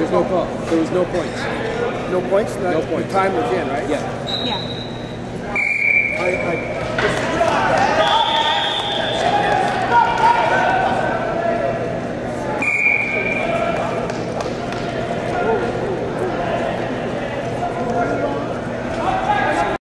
There's no call. There was no points. No points? No points. The time was in, right? Yeah. Yeah. I, I,